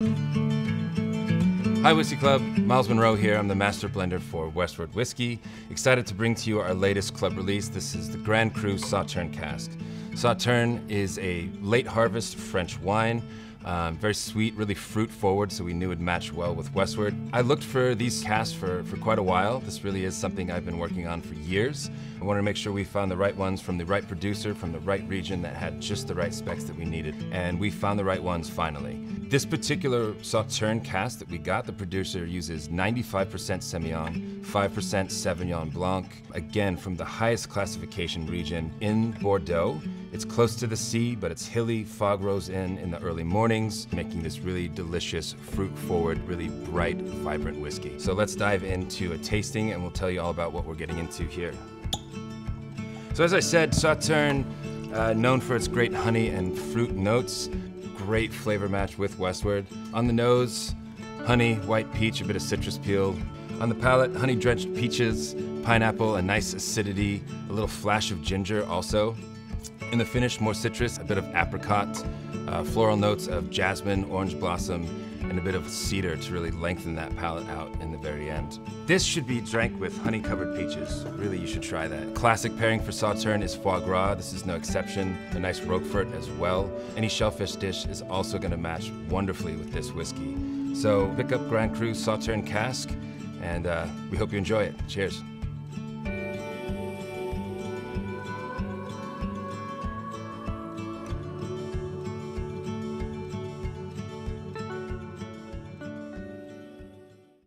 Hi, Whiskey Club. Miles Munroe here. I'm the master blender for Westward Whiskey. Excited to bring to you our latest club release. This is the Grand Cru Sauternes cask. Sauternes is a late harvest French wine. Um, very sweet, really fruit forward, so we knew it'd match well with Westward. I looked for these casks for, for quite a while. This really is something I've been working on for years. I wanted to make sure we found the right ones from the right producer, from the right region that had just the right specs that we needed. And we found the right ones finally. This particular Sauternes cask that we got, the producer uses 95% Semillon, 5% Sauvignon Blanc, again from the highest classification region in Bordeaux. It's close to the sea, but it's hilly, fog rolls in in the early mornings, making this really delicious, fruit-forward, really bright, vibrant whiskey. So let's dive into a tasting and we'll tell you all about what we're getting into here. So as I said, Sauternes, uh, known for its great honey and fruit notes, great flavor match with Westward. On the nose, honey, white peach, a bit of citrus peel. On the palate, honey drenched peaches, pineapple, a nice acidity, a little flash of ginger also. In the finish, more citrus, a bit of apricot, uh, floral notes of jasmine, orange blossom, and a bit of cedar to really lengthen that palate out in the very end. This should be drank with honey-covered peaches. Really, you should try that. Classic pairing for Sauternes is foie gras. This is no exception. A nice Roquefort as well. Any shellfish dish is also gonna match wonderfully with this whiskey. So pick up Grand Cru Sauternes cask, and uh, we hope you enjoy it. Cheers.